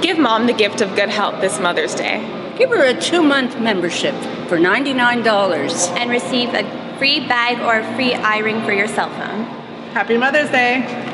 Give mom the gift of good health this Mother's Day. Give her a two month membership for $99. And receive a free bag or a free iRing for your cell phone. Happy Mother's Day.